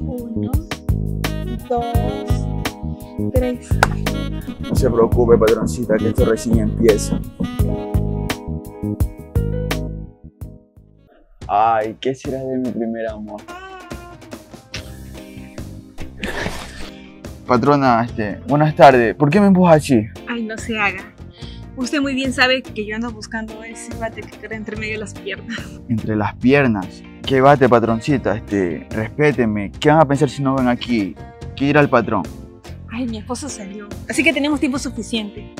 Uno, dos, tres. No se preocupe, patroncita, que esto recién empieza. Ay, ¿qué será de mi primer amor? Patrona, este, buenas tardes. ¿Por qué me empuja así? Ay, no se haga. Usted muy bien sabe que yo ando buscando ese bate que queda entre medio de las piernas. Entre las piernas. ¿Qué bate, patroncita? Este, respéteme. ¿Qué van a pensar si no ven aquí? ¿Qué ir al patrón? Ay, mi esposo salió. Así que tenemos tiempo suficiente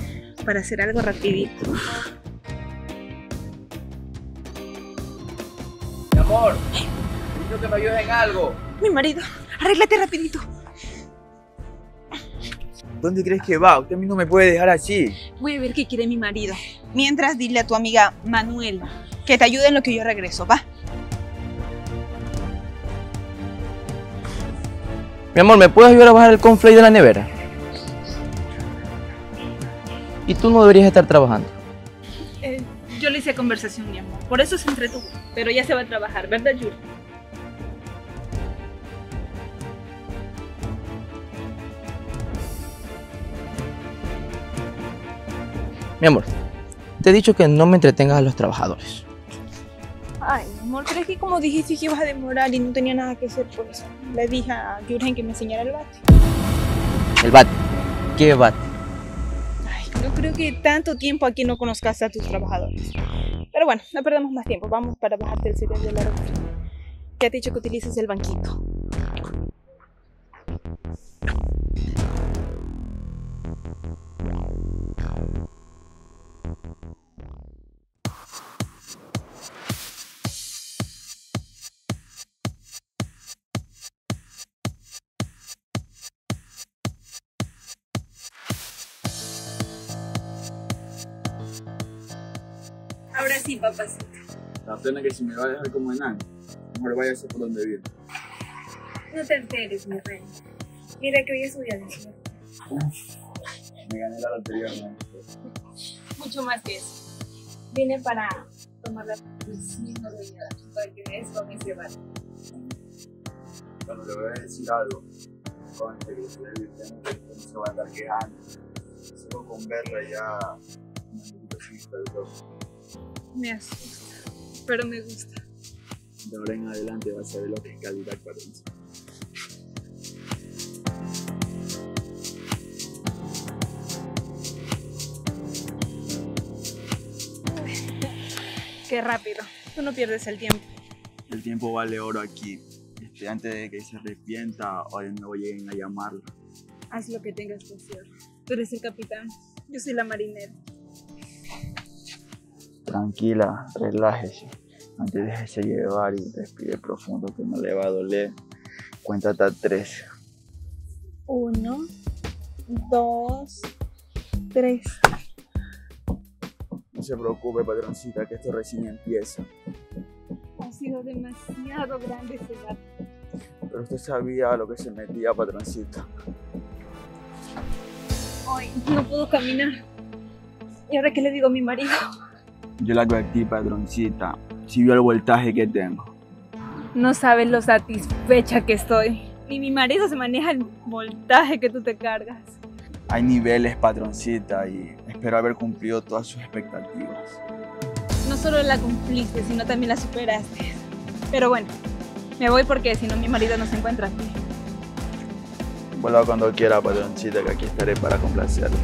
para hacer algo rapidito. Mi amor, necesito que me ayudes en algo. Mi marido, arréglate rapidito. ¿Dónde crees que va? Usted a mí no me puede dejar así. Voy a ver qué quiere mi marido. Mientras, dile a tu amiga Manuel que te ayude en lo que yo regreso, ¿va? Mi amor, ¿me puedes ayudar a bajar el conflay de la nevera? Y tú no deberías estar trabajando. Eh, yo le hice conversación, mi amor. Por eso se entretuvo. Pero ya se va a trabajar, ¿verdad, Yuri? Mi amor, te he dicho que no me entretengas a los trabajadores. Ay, mi amor, pero es que como dijiste que ibas a demorar y no tenía nada que hacer, pues le dije a Jurgen que me enseñara el bate. El bate. ¿Qué bate? Ay, no creo que tanto tiempo aquí no conozcas a tus trabajadores. Pero bueno, no perdamos más tiempo. Vamos para bajarte el cereal de la ropa. Ya te he dicho que utilices el banquito. Ahora sí, papacito. La pena que si me va a dejar como enano, mejor váyase por donde viene. No te enteres, mi reina. Mira que hoy es su día de suerte. Me gané la lotería. Mucho más que eso. Vine para tomar la de para que me des con ese bar. Cuando le voy a decir algo, que tengo que no se va a estar quejando. Solo con verla ya me asusta, pero me gusta. De ahora en adelante vas a ver lo que es calidad para Qué rápido. Tú no pierdes el tiempo. El tiempo vale oro aquí. Este, antes de que se arrepienta o de nuevo lleguen a llamarlo. Haz lo que tengas que hacer. Tú eres el capitán. Yo soy la marinera. Tranquila, relájese. Antes déjese llevar y respire profundo que no le va a doler. Cuenta hasta tres. Uno, dos, tres. No se preocupe, patroncita, que esto recién empieza. Ha sido demasiado grande ese gato. Pero usted sabía a lo que se metía, patroncita. Ay, no puedo caminar. ¿Y ahora qué le digo a mi marido? Yo la advertí, patroncita. Si vio el voltaje que tengo. No sabes lo satisfecha que estoy. Ni mi marido se maneja el voltaje que tú te cargas. Hay niveles, patroncita, y espero haber cumplido todas sus expectativas. No solo la cumpliste, sino también la superaste. Pero bueno, me voy porque si no mi marido no se encuentra aquí. Vuelva cuando quiera, patroncita, que aquí estaré para complacerle.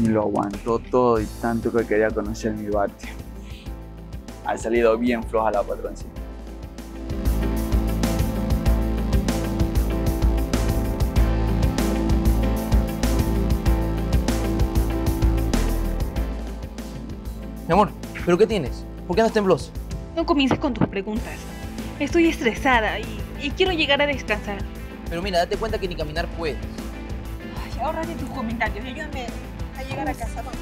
Y lo aguantó todo y tanto que quería conocer mi bate. Ha salido bien floja la patroncita. Mi amor, ¿pero qué tienes? ¿Por qué andas tembloso? No comiences con tus preguntas. Estoy estresada y, y quiero llegar a descansar. Pero mira, date cuenta que ni caminar puedes. Ay, ahorrate tus comentarios y ayúdame a llegar a casa. Vamos.